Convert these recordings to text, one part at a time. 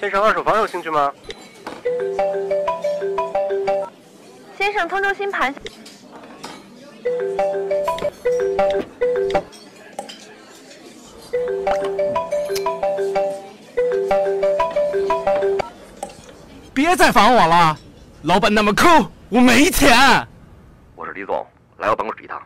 先生，二手房有兴趣吗？先生，通州新盘。别再烦我了，老板那么抠，我没钱。我是李总，来我办公室一趟。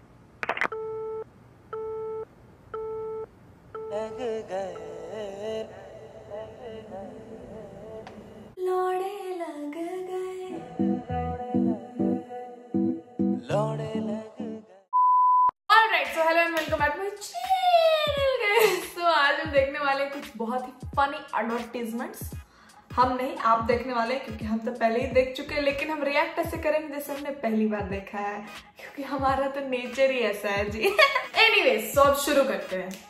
Alright, so hello and welcome back to my channel guys. So आज हम देखने वाले कुछ बहुत ही फनी एडवर्टीजमेंट्स हम नहीं आप देखने वाले हैं क्योंकि हम तो पहले ही देख चुके हैं लेकिन हम रिएक्ट ऐसे करेंगे जैसे हमने पहली बार देखा है क्योंकि हमारा तो नेचर ही ऐसा है जी। एनीवेज so अब शुरू करते हैं।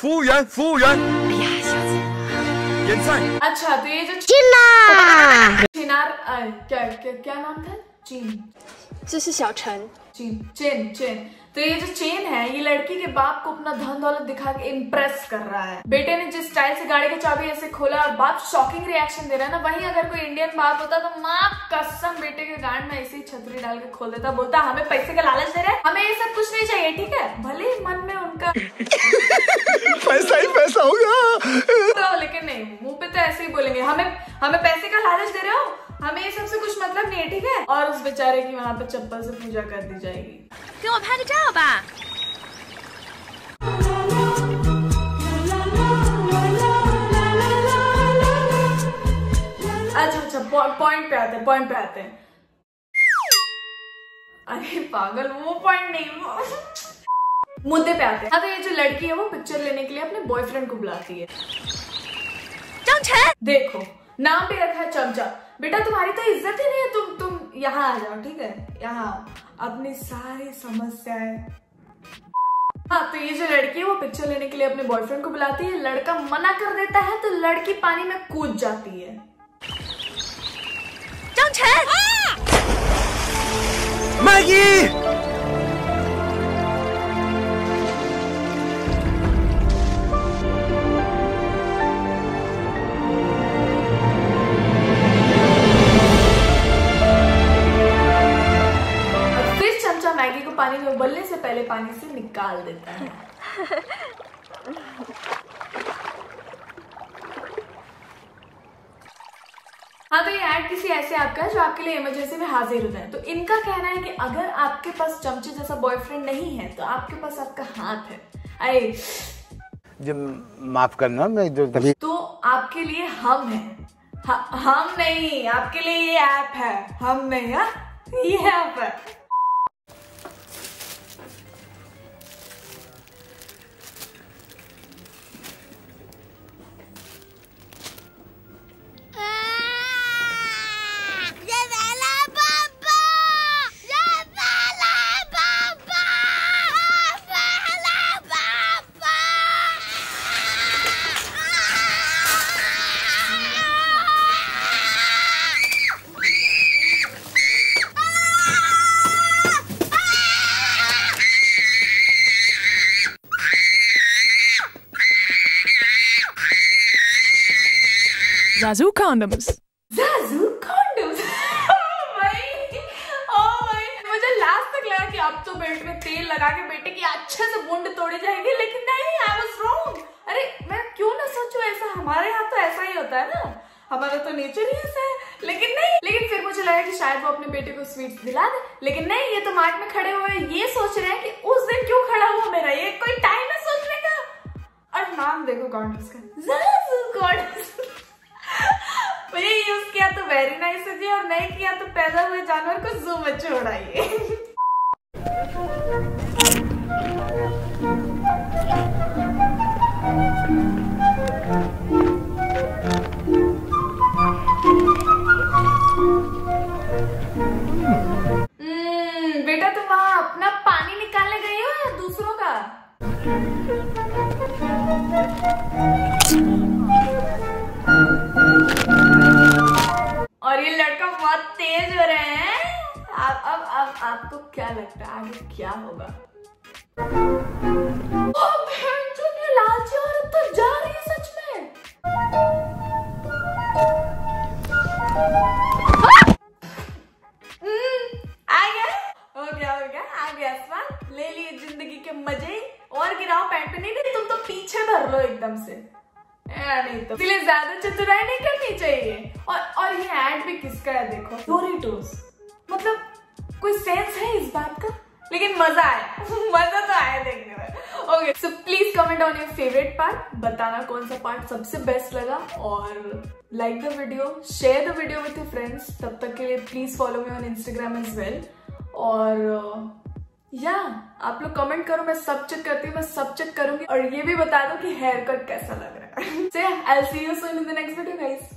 服务员，服务员，哎呀，小子，点菜。 अच्छा तो ये जो चिनार चिनार अ, क्या क्या क्या नाम था चीन 这是小陈， चेन चेन चेन तो ये जो चेन है ये लड़की के बाप को अपना धन दौलत दिखा के इम्प्रेस कर रहा है बेटे ने जिस स्टाइल से गाड़ी का चाबी ऐसे खोला और बाप शॉकिंग रिएक्शन दे रहा है ना वहीं अगर कोई इंडियन बाप होता तो माँ कसम बेटे के गांड में ऐसी छतरी डाल के खोल देता बोलता हमें पैसे का लालच दे रहे हैं हमें ये सब कुछ नहीं चाहिए ठीक है भले ही मन में उनका रही हमें हमें पैसे का लालच दे रहे हो? हमें ये सबसे कुछ मतलब नहीं है ठीक है? और उस बेचारे की वहाँ पे चप्पल से पूजा कर दी जाएगी। क्यों? भाग जाओ बा अच्छा अच्छा पॉइंट पे आते हैं पॉइंट पे आते हैं। अरे पागल वो पॉइंट नहीं वो मुद्दे पे आते हैं। हाँ तो ये जो लड़की है वो पिक्चर लेने के लिए अपने बॉयफ्रेंड को बुलाती है। कुछ है। देखो नाम भी रखा है चमचा। बेटा तुम्हारी तो इज़्ज़त ही नहीं है। तुम तुम यहाँ आ जाओ ठीक है? यहाँ अपनी सारी समस्याएँ। हाँ तो ये जो लड़की है वो पिक्चर लेने के लिए अपने बॉयफ्रेंड को बुलाती है। लड़का मना कर देता है तो लड़की पानी में कूद जाती है। मैगी! को उबलने से पहले पानी से निकाल देता है। हाँ तो ये ऐड किसी ऐसे आपका है जो आपके लिए इमरजेंसी में हाजिर होता है। तो इनका कहना है कि अगर आपके पास चमचे जैसा बॉयफ्रेंड नहीं है तो आपके पास आपका हाथ है। अरे जब माफ़ करना मैं जो तभी तो आपके लिए हम है। ह- हम नहीं आपके लिए ये ऐप है। हम नहीं हाँ? ये ऐप है। Zazu condoms. Zazu condoms. Oh तो तो हमारा तो नेचर ही ऐसा है। लेकिन नहीं, लेकिन फिर मुझे लगा शायद वो अपने बेटे को दे। लेकिन नहीं, ये तो मार्ट में खड़े हुए ये सोच रहे हैं कि उस दिन क्यों खड़ा हुआ मेरा? ये कोई टाइम है सोचने का। और नाम देखो कॉन्डोम्स का। और ये यूज़ किया तो वेरी नाइस है जी, और नहीं किया तो पैदा हुए जानवर को जू में छोड़ाइए। हम्म, बेटा तुम आप तेज हो रहे हैं। आप अब अब आपको क्या लगता है, आगे क्या होगा? तो हम्म, ले लिए ज़िंदगी के मज़े। और गिराओ, पैंट पे नहीं तुम तो पीछे भर लो एकदम से। तो इसलिए ज़्यादा चतुराई नहीं करनी चाहिए। और और ये ऐड भी किसका है देखो? डोरिटोस मतलब कोई सेंस है इस बात का? लेकिन मज़ा आया। मज़ा तो आया देखने में। Okay so please comment on your favourite part बताना कौन सा पार्ट सबसे बेस्ट लगा। और like the video share the video with your friends तब तक के लिए please follow me on Instagram as well और या, आप लोग कमेंट करो, मैं सब चेक करती हूँ, मैं सब चेक करूँगी। और ये भी बता दो कि हेयर कट कैसा लग रहा है। I see you in the next video guys